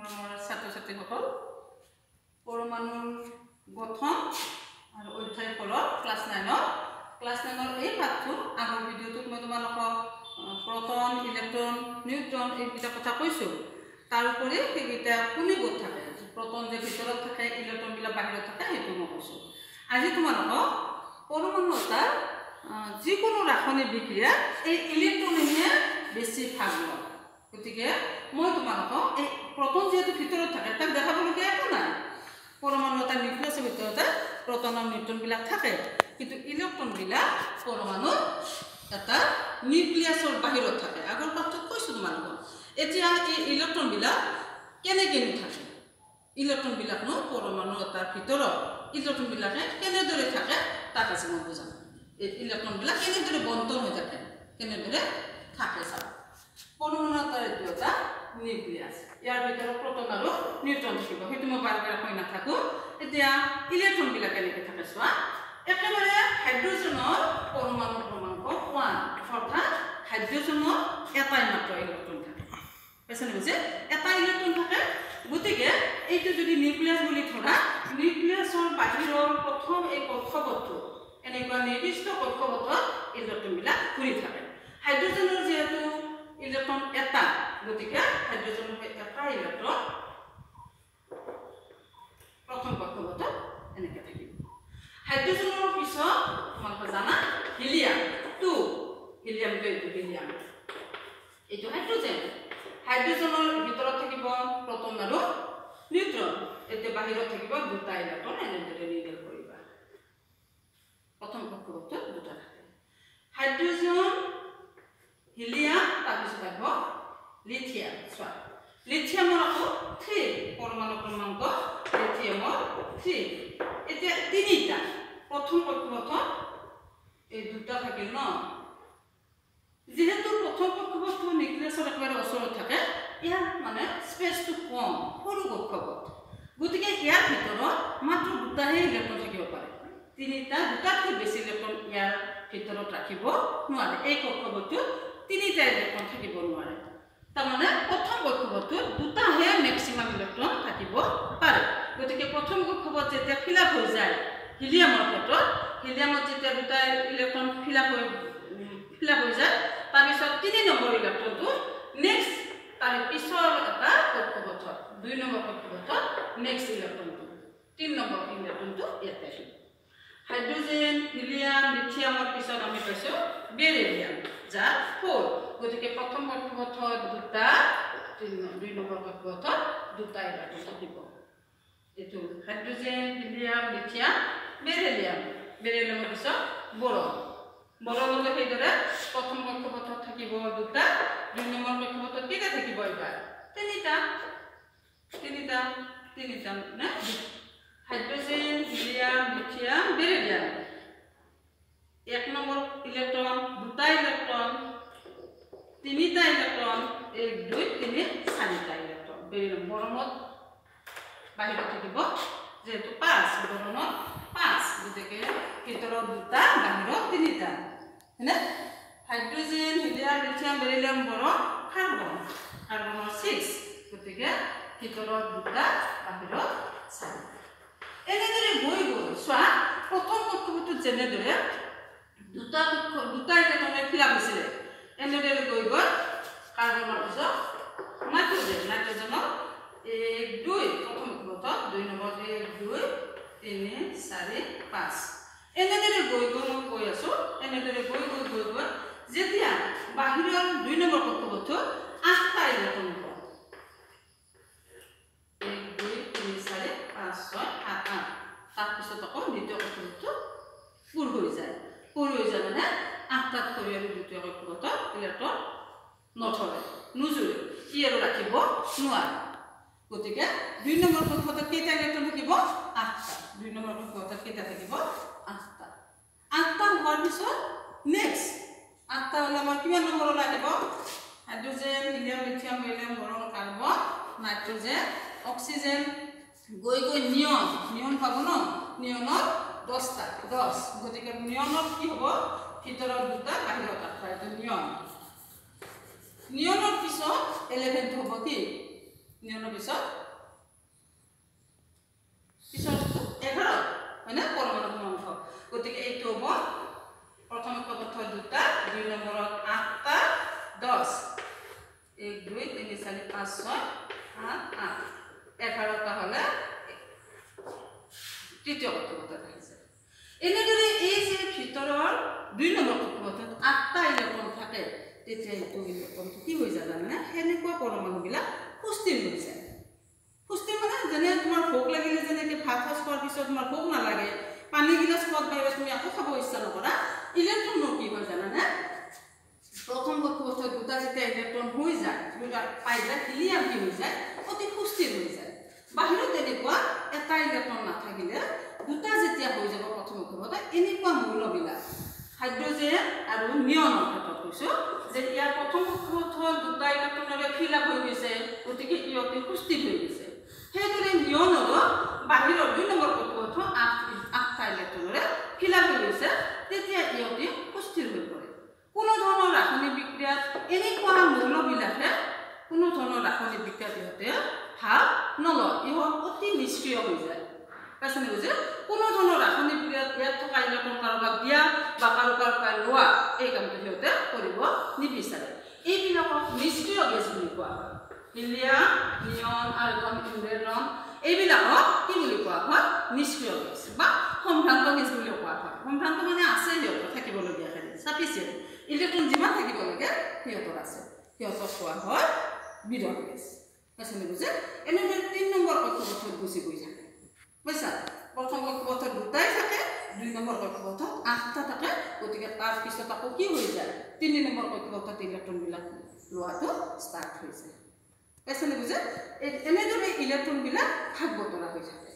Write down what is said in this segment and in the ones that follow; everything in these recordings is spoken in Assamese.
ছাত্ৰ ছাত্ৰীসকল পৰমাণুৰ গঠন আৰু অধ্যায় ফলত ক্লাছ নাইনৰ। ক্লাছ নাইনৰ এই পাঠটো আগৰ ভিডিঅ'টোত মই তোমালোকক প্ৰটন ইলেক্ট্ৰন নিউট্ৰন এইকেইটা কথা কৈছোঁ। তাৰোপৰি সেইকেইটা কোনে গোট থাকে প্ৰটন যে ভিতৰত থাকে ইলেক্ট্ৰনবিলাক বাহিৰত থাকে সেইটো মই কৈছোঁ। আজি তোমালোকক পৰমাণু এটা যিকোনো ৰাসায়নিক বিক্ৰিয়া এই ইলেক্ট্ৰনেহে বেছি ভাগ লয়। গতিকে মই তোমালোকক এই প্ৰটন যিহেতু ভিতৰত থাকে তাক দেখাবলগীয়া একো নাই। পৰমাণু এটা নিউক্লিয়াছৰ ভিতৰতে প্ৰটন আৰু নিউট্ৰনবিলাক থাকে। কিন্তু ইলেক্ট্ৰনবিলাক পৰমাণুৰ এটা নিউক্লিয়াছৰ বাহিৰত থাকে। আগৰ পাঠত কৈছোঁ তোমালোকক এতিয়া এই ইলেক্ট্ৰনবিলাক কেনেকৈনো থাকে? ইলেক্ট্ৰনবিলাকনো পৰমাণু এটাৰ ভিতৰত। ইলেক্ট্ৰনবিলাকে কেনেদৰে থাকে তাক আজি মই বুজাম। এই ইলেক্ট্ৰনবিলাক কেনেদৰে বণ্টন হৈ থাকে কেনেদৰে থাকে চাব পৰমাণু এটাৰ এটা নিউক্লিয়াছ ইয়াৰ ভিতৰত প্ৰটন আৰু নিউট্ৰন থাকিব সেইটো মই বাৰে বাৰে কৈ নাথাকোঁ। এতিয়া ইলেক্ট্ৰনবিলাক কেনেকৈ থাকে চোৱা। একেবাৰে হাইড্ৰজেনৰ পৰমাণু ক্ৰমাংক ওৱান। অৰ্থাৎ হাইড্ৰজেনৰ এটাই মাত্ৰ ইলেক্ট্ৰন থাকে। পাইছেনে বুজি এটা ইলেক্ট্ৰন থাকে। গতিকে এইটো যদি নিউক্লিয়াছ বুলি ধৰা নিউক্লিয়াছৰ বাহিৰৰ প্ৰথম এই কক্ষপথটো এনেকুৱা নিৰ্দিষ্ট কক্ষপথত ইলেক্ট্ৰনবিলাক ঘূৰি থাকে। হাইড্ৰজেনৰ যিহেতু ইলেক্ট্ৰন এটা গতিকে হাইড্ৰজেনৰ এটা ইলেক্ট্ৰন প্ৰথম কক্ষপথত এনেকৈ থাকিব। হাইড্ৰজেনৰ পিছত তোমালোকে জানা হিলিয়াম টু হিলিয়ামটো এইটো হিলিয়াম এইটো হাইড্ৰজেন হাইড্ৰজেনৰ ভিতৰত থাকিব প্ৰটন আৰু নিউট্ৰন এতিয়া বাহিৰত থাকিব দুটা ইলেক্ট্ৰন এনেদৰে নিৰ্দেশ কৰিবা প্ৰথম কক্ষপথত দুটা থাকে হাইড্ৰজেন হিলিয়াম তাৰপিছত আহিব লিথিয়াম চোৱা লিথিয়ামৰ আকৌ থ্ৰী পৰমাণু ক্ৰমাংক লিথিয়ামৰ থ্ৰী এতিয়া তিনিটা প্ৰথম কক্ষপথত এই দুটা থাকিল ন যিহেতু প্ৰথম কক্ষপথটো নিউক্লিয়াছৰ একেবাৰে ওচৰত থাকে ইয়াৰ মানে স্পেচটো কম সৰু কক্ষপথ গতিকে ইয়াৰ ভিতৰত মাত্ৰ দুটাহে ইলেক্ট্ৰন থাকিব পাৰে তিনিটা দুটাতকৈ বেছি ইলেক্ট্ৰন ইয়াৰ ভিতৰত ৰাখিব নোৱাৰে এই কক্ষপথটোত তিনিটা ইলেক্ট্ৰন থাকিব নোৱাৰে তাৰমানে প্ৰথম কক্ষপথটোত দুটাহে মেক্সিমাম ইলেক্ট্ৰন থাকিব পাৰে গতিকে প্ৰথম কক্ষপথ যেতিয়া ফিল আপ হৈ যায় হিলিয়ামৰ ক্ষেত্ৰত হিলিয়ামত যেতিয়া দুটা ইলেক্ট্ৰন ফিল আপ হৈ ফিল আপ হৈ যায় তাৰপিছত তিনি নম্বৰ ইলেক্ট্ৰনটো নেক্সট তাৰ পিছৰ এটা কক্ষপথত দুই নম্বৰ কক্ষপথত নেক্সট ইলেক্ট্ৰনটো তিনি নম্বৰ ইলেক্ট্ৰনটো ইয়াতে আহিব হাইড্ৰজেন হিলিয়াম লিথিয়ামৰ পিছত আমি পাইছোঁ বেৰেলিয়াম যাৰ ফ'ৰ গতিকে প্ৰথম কক্ষপথত দুটা দুই নম্বৰ কক্ষপথত দুটা ইলেক্ট্ৰন থাকিব। এইটো হাইড্ৰজেন হিলিয়াম লিথিয়াম বেৰেলিয়াম। বেৰেলিয়ামৰ পিছত বৰণ বৰণলৈ সেইদৰে প্ৰথম কক্ষপথত থাকিব দুটা দুই নম্বৰ কক্ষপথত কেইটা থাকিব এইবাৰ। তিনিটা। তিনিটা তিনিটা নে হাইড্ৰজেন হিলিয়াম লিথিয়াম বেৰেলিয়াম। এক নম্বৰ ইলেক্ট্ৰন দুটা ইলেক্ট্ৰন তিনিটা ইলেক্ট্ৰন এক দুই তিনি চাৰিটা ইলেক্ট্ৰন বৰণত বাহিৰত থাকিব যিহেতু পাঁচ বৰণত পাঁচ। গতিকে ভিতৰত দুটা বাহিৰত তিনিটা। হয়নে? Hydrogen helium lithium beryllium boron carbon. কাৰ্বনৰ ছিক্স। গতিকে ভিতৰত দুটা বাহিৰত চাৰিটা। এনেদৰে গৈ গৈ চোৱা প্ৰথম কক্ষপথটোত যেনেদৰে দুটা কক্ষ দুটা ইলেক্ট্ৰনে ফিল আপ হৈছিলে। এনেদৰে গৈ গৈ কাৰ্বনৰ পিছত? নাইট্ৰজেন। নাইট্ৰজেনৰ এক দুই প্ৰথম কক্ষপথত দুই নম্বৰ এক দুই তিনি চাৰি পাঁচ। এনেদৰে গৈ গৈ মই কৈ আছোঁ এনেদৰে গৈ গৈ গৈ গৈ যেতিয়া বাহিৰৰ দুই নম্বৰ কক্ষপথটো আঠটা ইলেক্ট্ৰন হ'ব এক দুই তিনি চাৰি পাঁচ ছয় সাত আঠ তাৰপিছত আকৌ দ্বিতীয় কক্ষপথটো পূৰ হৈ যায় পূৰ হৈ যায় মানে আঠটাত কৰি আৰু দ্বিতীয় কক্ষপথত ইলেক্ট্ৰন নথৰে আৰু ৰাখিব নোৱাৰে গতিকে দুই নম্বৰ কক্ষপথত কেইটা ইলেক্ট্ৰন থাকিব আঠটা দুই নম্বৰ কক্ষপথত কেইটা থাকিব আঠটা আঠটা হোৱাৰ পিছত নেক্সট আঠটা হ'লে আমাৰ কিমান নম্বৰলৈ আহিব hydrogen helium lithium beryllium boron carbon nitrogen oxygen গৈ গৈ নিয়ন নিয়ন পাব ন নিয়নত দহটা দহ গতিকে নিয়নত কি হ'ব ভিতৰত দুটা বাহিৰত আঠটা এইটো নিয়ন নিয়নৰ পিছত ইলেভেনটো হ'ব কি নিয়নৰ পিছত পিছৰটো এঘাৰ হয়নে পৰমাণু ক্ৰমাংক গতিকে এইটো হ'ব প্ৰথম পদাৰ্থ দুটা দুই নম্বৰত আঠটা দহ এক দুই তিনি চাৰি পাঁচ ছয় সাত আঠ এঘাৰটা হ'লে তৃতীয় কক্ষপথত আহিছে এনেদৰে এই যে ভিতৰৰ দুই নম্বৰ কক্ষপথত আঠটা ইলেক্ট্ৰন থাকে তেতিয়া কি হৈ যায় জানেনে সেনেকুৱা পৰমাণুবিলাক সুস্থিৰ হৈ যায়। সুস্থিৰ মানে যেনে তোমাৰ ভোক লাগিলে যেনেকৈ ভাত সাজ খোৱাৰ পিছত তোমাৰ ভোক নালাগে পানী গিলাচ খোৱাত বাহিৰে তুমি আকৌ খাব ইচ্ছা নকৰা। ইলেক্ট্ৰনৰ কি হয় জানানে? প্ৰথম কক্ষপথত দুটা যেতিয়া ইলেক্ট্ৰন হৈ যায় পাই যায় হিলিয়াম কি হৈ যায় অতি সুস্থিৰ হৈ যায়। বাহিৰত তেনেকুৱা এটা ইলেক্ট্ৰন নাথাকিলে দুটা যেতিয়া হৈ যাব প্ৰথম কক্ষপথত এনেকুৱা মৌলবিলাক। হাইড্ৰজেন আৰু নিয়নৰ ক্ষেত্ৰত কৈছোঁ যে ইয়াৰ প্ৰথম কক্ষপথত দুটা ইলেক্ট্ৰনেৰে ফিল আপ হৈ গৈছে? গতিকে ই অতি সুস্থিৰ হৈ গৈছে। সেইদৰে নিয়নৰো বাহিৰৰ দুই নম্বৰ কক্ষপথ আঠ আঠটা ইলেক্ট্ৰনেৰে ফিল আপ হৈ গৈছে? তেতিয়া ই অতি সুস্থিৰ হৈ পৰে। কোনো ধৰণৰ ৰাসায়নিক বিক্ৰিয়াত এনেকুৱা মৌলবিলাকে কোনো ধৰণৰ ৰাসায়নিক বিক্ৰিয়াত ইহঁতে ভাগ নলয়। ইহঁত অতি নিষ্ক্ৰিয় হৈ যায়। পাইছেনে বুজি কোনো ধৰণৰ ৰাসায়নিক বিক্ৰিয়াত ইয়াত থকা ইলেক্ট্ৰন কাৰোবাক দিয়া বা কাৰোবাৰ পৰা লোৱা এই কামটো সিহঁতে কৰিব নিবিচাৰে। এইবিলাকক নিষ্ক্ৰিয় গেছ বুলি কোৱা হয়। হিলিয়াম নিয়ন আৰ্গন ইউৰেনন এইবিলাকক কি বুলি কোৱা হয়? নিষ্ক্ৰিয় গেছ বা সম্ভ্ৰান্ত গেছ বুলিও কোৱা হয়। সম্ভ্ৰান্ত মানে আছে সিহঁতৰ থাকিবলগীয়া খালি চাফিচিয়েণ্ট ইলেক্ট্ৰন যিমান থাকিব লাগে সিহঁতৰ আছে। সিহঁতক কোৱা হয় বিৰল গেছ। পাইছেনে বুজি এনেদৰে তিনি নম্বৰ কক্ষপথত গুচি গৈ থাকে। বুজিছা? প্ৰথম কক্ষপথত দুটাই থাকে দুই নম্বৰ কক্ষপথত আঠটা থাকে গতিকে তাৰপিছত আকৌ কি হৈ যায় তিনি নম্বৰ কক্ষপথত ইলেক্ট্ৰনবিলাক লোৱাটো ষ্টাৰ্ট হৈ যায় পাইছেনে বুজে এনেদৰে ইলেক্ট্ৰনবিলাক ভাগ বতৰা হৈ থাকে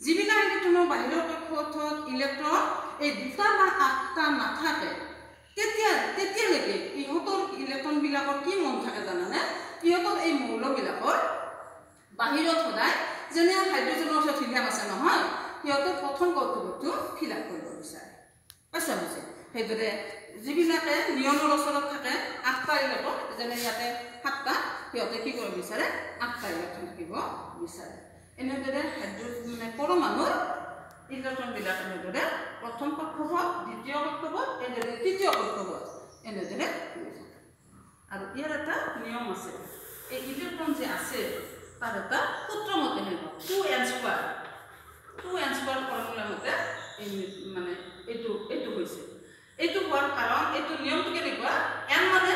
যিবিলাক ইলেক্ট্ৰনৰ বাহিৰৰ কক্ষপথত ইলেক্ট্ৰন এই দুটা বা আঠটা নাথাকে তেতিয়া তেতিয়ালৈকে ইহঁতৰ ইলেক্ট্ৰনবিলাকৰ কি মন থাকে জানানে ইহঁতৰ এই মৌলবিলাকৰ বাহিৰত সদায় যেনে হাইড্ৰজেনৰ ওচৰত হিলিয়াম আছে নহয় সিহঁতে প্ৰথম কক্ষপথটো ফিল আপ কৰিব বিচাৰে পাইছা বুজি সেইদৰে যিবিলাকে নিয়মৰ ওচৰত থাকে ইলেক্ট্ৰন যেনে ইয়াতে সাতটা সিহঁতে কি কৰিব বিচাৰে ইলেক্ট্ৰন থাকিব বিচাৰে এনেদৰে মানে পৰমাণুৰ ইলেক্ট্ৰনবিলাক এনেদৰে প্ৰথম কক্ষপথ দ্বিতীয় কক্ষপথ এনেদৰে তৃতীয় কক্ষপথ এনেদৰে আৰু ইয়াৰ এটা নিয়ম আছে এই ইলেক্ট্ৰন যে আছে তাৰ এটা সূত্ৰমতে two n square two n power ফলাফলে মানে এইটো এইটো হৈছে এইটো হোৱাৰ কাৰণ এইটো নিয়মটো কেনেকুৱা এন মানে